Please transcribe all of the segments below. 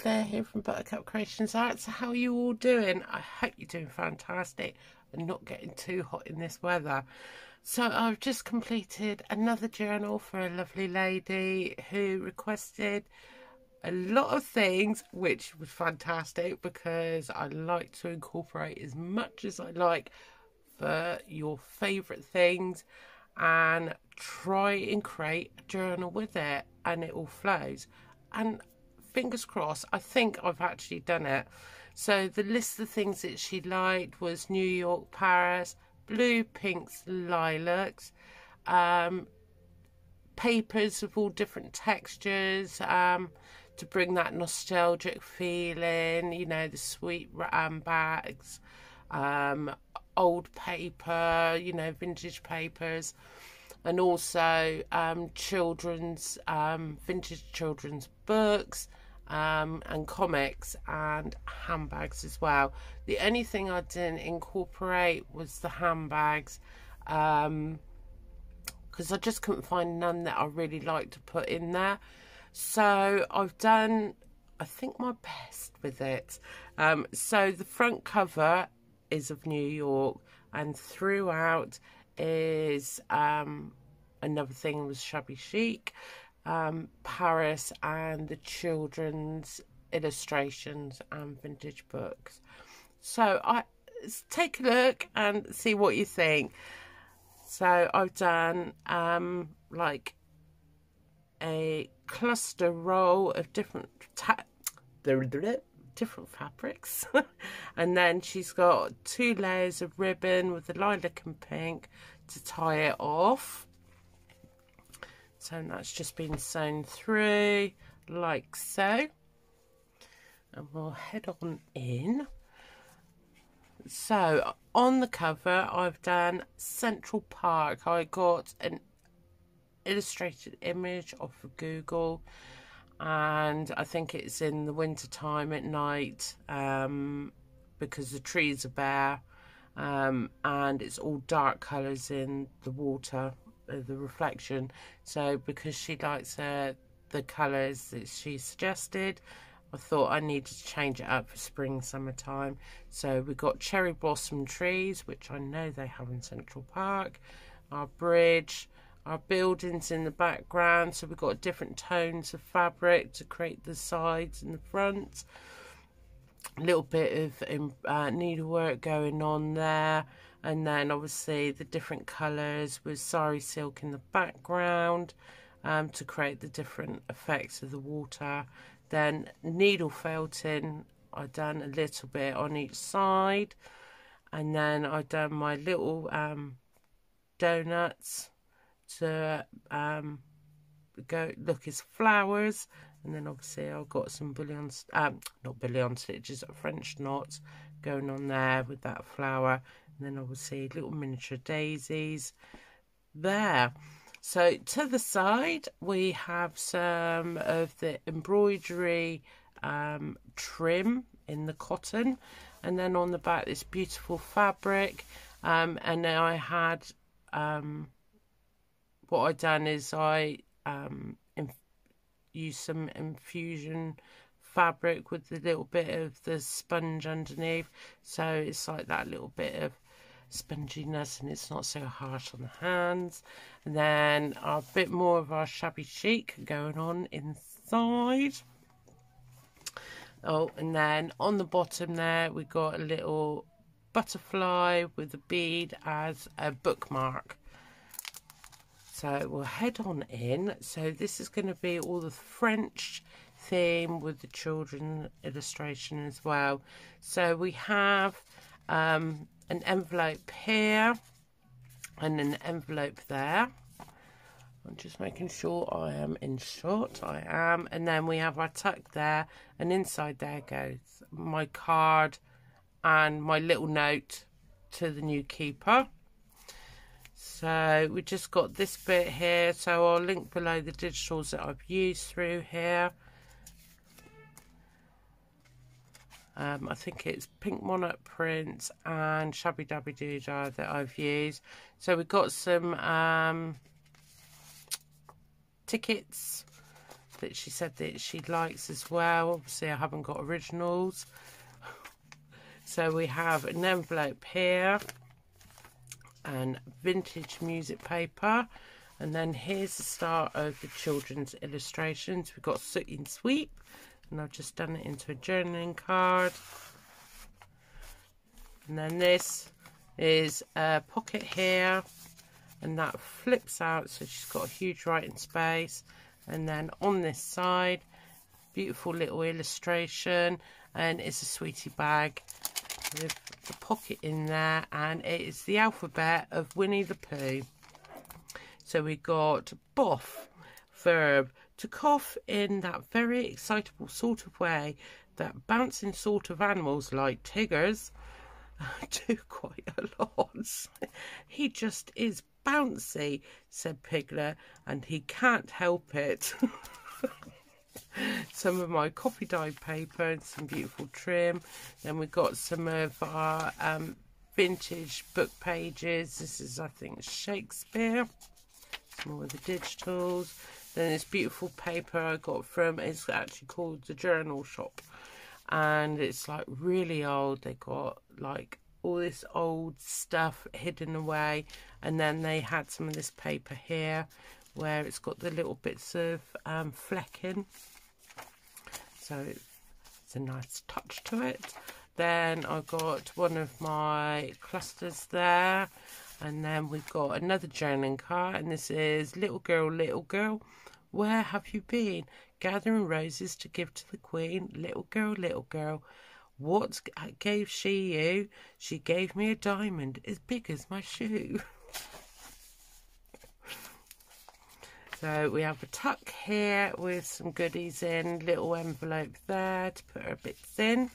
Claire here from Buttercup Creations Arts. How are you all doing? I hope you're doing fantastic and not getting too hot in this weather. So I've just completed another journal for a lovely lady who requested a lot of things, which was fantastic because I like to incorporate as much as I like for your favourite things and try and create a journal with it and it all flows. And fingers crossed, I think I've actually done it. So the list of things that she liked was New York, Paris, blue, pinks, lilacs, um, papers of all different textures um, to bring that nostalgic feeling, you know, the sweet um, bags, um, old paper, you know, vintage papers and also um, children's um, vintage children's books um, and comics and handbags as well. The only thing I didn't incorporate was the handbags because um, I just couldn't find none that I really like to put in there. So I've done, I think, my best with it. Um, so the front cover is of New York and throughout is um, another thing was shabby chic, um, Paris, and the children's illustrations and vintage books. So I take a look and see what you think. So I've done um, like a cluster roll of different different fabrics. and then she's got two layers of ribbon with the lilac and pink to tie it off. So that's just been sewn through like so. And we'll head on in. So on the cover I've done Central Park. I got an illustrated image off of Google and I think it's in the winter time at night um, because the trees are bare um, and it's all dark colours in the water, the reflection. So because she likes uh, the colours that she suggested, I thought I needed to change it up for spring, summertime. So we got cherry blossom trees, which I know they have in Central Park, our bridge, our buildings in the background so we've got different tones of fabric to create the sides and the front a little bit of um, uh, needlework going on there and then obviously the different colours with sari silk in the background um, to create the different effects of the water. Then needle felting I done a little bit on each side. And then I done my little um, donuts to um, go look as flowers. And then obviously I've got some bullion, um, not bullion stitches, a French knots going on there with that flower then obviously little miniature daisies there. So to the side we have some of the embroidery um, trim in the cotton. And then on the back this beautiful fabric. Um, and then I had um, what I done is I um, used some infusion fabric with a little bit of the sponge underneath. So it's like that little bit of sponginess and it's not so harsh on the hands and then a bit more of our shabby chic going on inside oh and then on the bottom there we got a little butterfly with a bead as a bookmark so we'll head on in. So this is going to be all the French theme with the children illustration as well. So we have um, an envelope here and an envelope there. I'm just making sure I am in short. I am. And then we have our tuck there. And inside there goes my card and my little note to the new keeper. So we just got this bit here. So I'll link below the digitals that I've used through here. Um, I think it's Pink Monarch Prints and Shabby Daddy Doodah that I've used. So we've got some um, tickets that she said that she likes as well. Obviously, I haven't got originals. So we have an envelope here and vintage music paper. And then here's the start of the children's illustrations. We've got Sooty and Sweep. And I've just done it into a journaling card. And then this is a pocket here. And that flips out. So she's got a huge writing space. And then on this side, beautiful little illustration. And it's a sweetie bag with the pocket in there and it is the alphabet of Winnie the Pooh. So we got boff, verb, to cough in that very excitable sort of way that bouncing sort of animals like tigers do quite a lot. he just is bouncy, said Piglet, and he can't help it. some of my copy dyed paper and some beautiful trim. Then we've got some of our um, vintage book pages. This is, I think, Shakespeare. More of the digitals. Then this beautiful paper I got from, it's actually called the Journal Shop. And it's like really old. They got like all this old stuff hidden away. And then they had some of this paper here where it's got the little bits of um, flecking so it's a nice touch to it. Then I've got one of my clusters there. And then we've got another journaling card. And this is Little Girl, Little Girl, where have you been? Gathering roses to give to the Queen. Little girl, little girl, what gave she you? She gave me a diamond as big as my shoe. So we have a tuck here with some goodies in, little envelope there to put our bits in.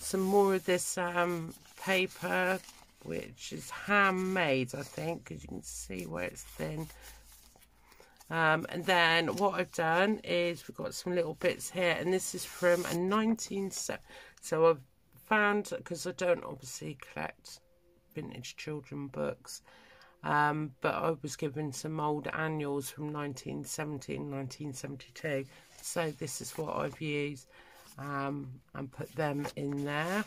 Some more of this um, paper, which is handmade, I think, because you can see where it's thin. Um, and then what I've done is we've got some little bits here, and this is from a 19... So I've found, because I don't obviously collect vintage children books, um, but I was given some old annuals from 1970 and 1972. So this is what I've used um, and put them in there.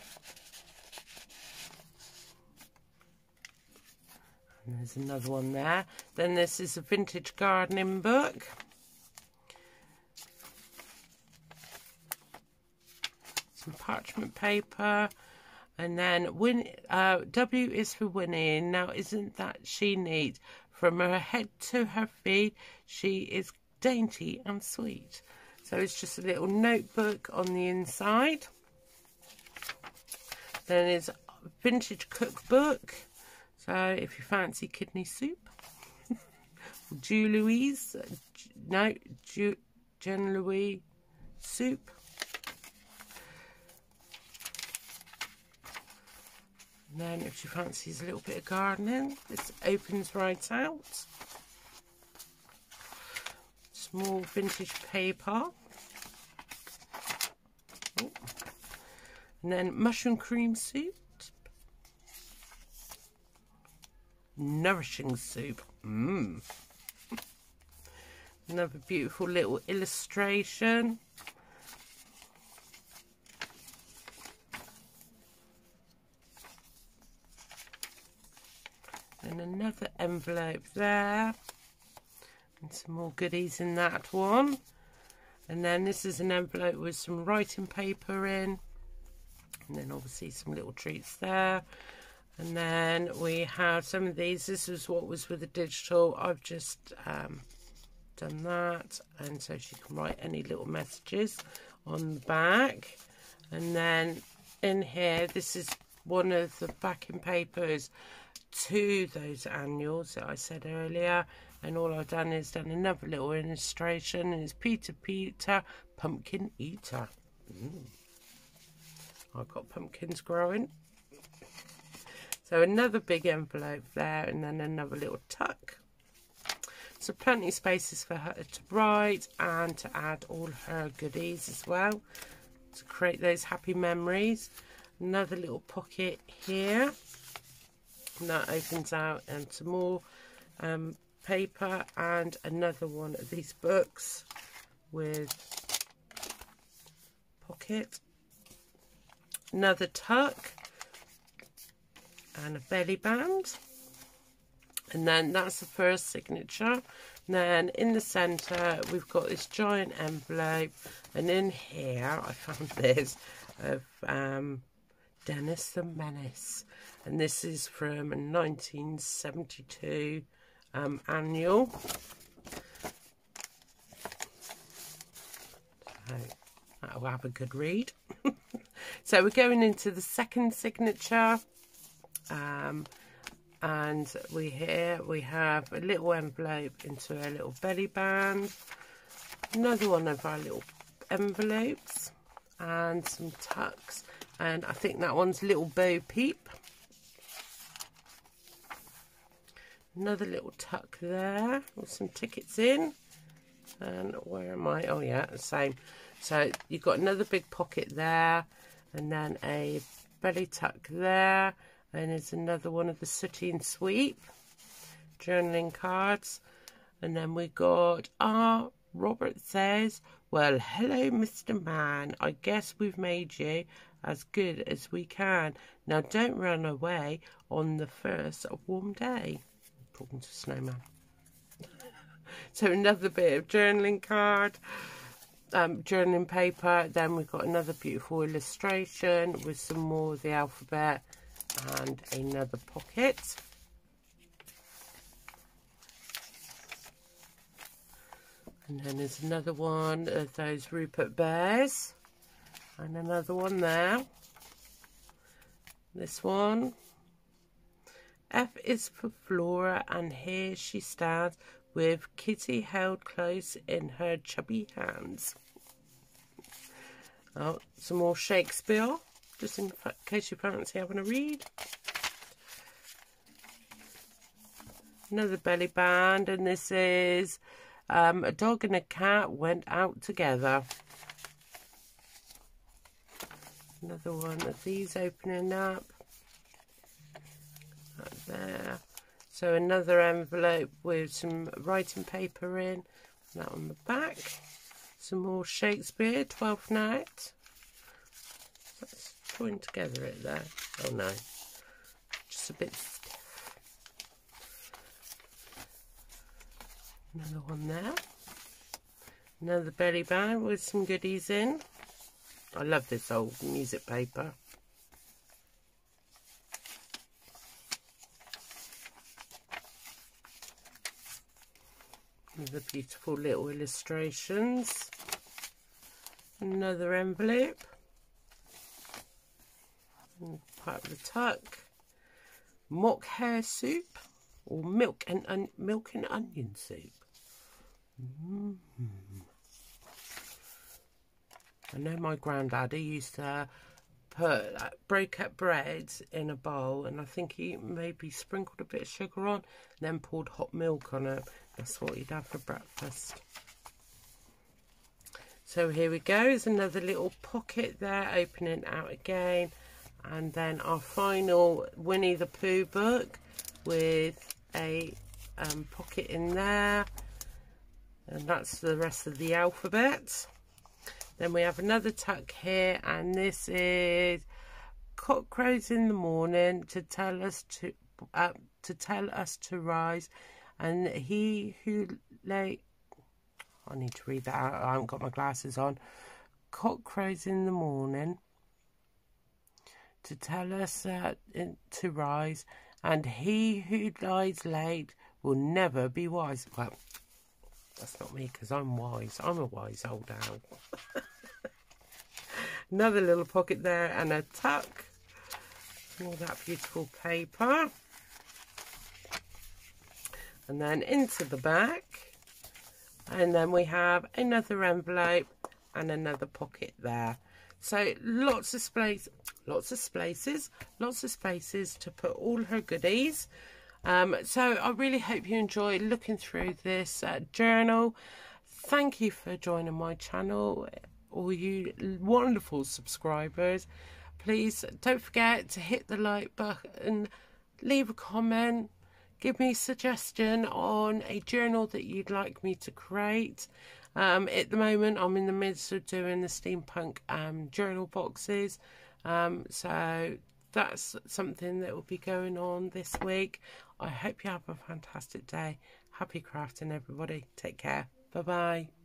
And there's another one there. Then this is a vintage gardening book. Some parchment paper. And then win, uh, W is for winning. Now, isn't that she neat? From her head to her feet, she is dainty and sweet. So it's just a little notebook on the inside. Then a vintage cookbook. So if you fancy kidney soup. Jew Louise. No, Jen Louise soup. And then if she fancies a little bit of gardening, this opens right out. Small vintage paper. And then mushroom cream soup. Nourishing soup. Mmm. Another beautiful little illustration. and another envelope there and some more goodies in that one and then this is an envelope with some writing paper in and then obviously some little treats there and then we have some of these this is what was with the digital I've just um, done that and so she can write any little messages on the back and then in here this is one of the backing papers to those annuals that I said earlier and all I've done is done another little illustration and it's Peter Peter Pumpkin Eater. Mm. I've got pumpkins growing. So another big envelope there and then another little tuck. So plenty of spaces for her to write and to add all her goodies as well to create those happy memories. Another little pocket here and that opens out and some more um, paper and another one of these books with pocket, another tuck, and a belly band. And then that's the first signature. And then in the centre, we've got this giant envelope. And in here, I found this of um, Dennis the Menace. And this is from a 1972 um, annual. So that'll have a good read. so we're going into the second signature. Um, and we here we have a little envelope into a little belly band another one of our little envelopes and some tucks and I think that one's little Bo Peep. Another little tuck there with some tickets in. And where am I? Oh yeah the same. So you've got another big pocket there and then a belly tuck there and there's another one of the and Sweep journaling cards. And then we got, ah, Rupert says, well, hello, Mr. Man. I guess we've made you as good as we can. Now don't run away on the first warm day. Talking to Snowman. so another bit of journaling card. Um, journaling paper. Then we've got another beautiful illustration with some more of the alphabet and another pocket. And then there's another one of those Rupert Bears. And another one there. This one. F is for Flora and here she stands with Kitty held close in her chubby hands. Oh, some more Shakespeare just in case you fancy having a read. Another belly band, and this is um, A Dog and a Cat Went Out Together. Another one of these opening up. Right there. So another envelope with some writing paper in. That on the back. Some more Shakespeare, 12th Night join together it there. Oh no, just a bit stiff. Another one there. Another belly band with some goodies in. I love this old music paper. The beautiful little illustrations. Another envelope part of the tuck. Mock hare soup or milk and milk and onion soup. Mm. I know my granddaddy used to put like, break up bread in a bowl and I think he maybe sprinkled a bit of sugar on and then poured hot milk on it. That's what he'd have for breakfast. So here we go, there's another little pocket there opening out again and then our final Winnie the Pooh book with a um, pocket in there. And that's the rest of the alphabet. Then we have another tuck here and this is cock crows in the morning to tell us to uh, to tell us to rise. And he who lay I need to read that out. I haven't got my glasses on. Cock crows in the morning to tell us uh, to rise, and he who lies late will never be wise. Well, that's not me because I'm wise. I'm a wise old owl. Another little pocket there and a tuck. All that beautiful paper. And then into the back. And then we have another envelope and another pocket there. So lots of space, lots of spaces, lots of spaces to put all her goodies. Um, so I really hope you enjoy looking through this uh, journal. Thank you for joining my channel, all you wonderful subscribers. Please don't forget to hit the like button, leave a comment, give me a suggestion on a journal that you'd like me to create. Um, at the moment, I'm in the midst of doing the steampunk um, journal boxes. Um, so that's something that will be going on this week. I hope you have a fantastic day. Happy crafting, everybody. Take care. Bye bye.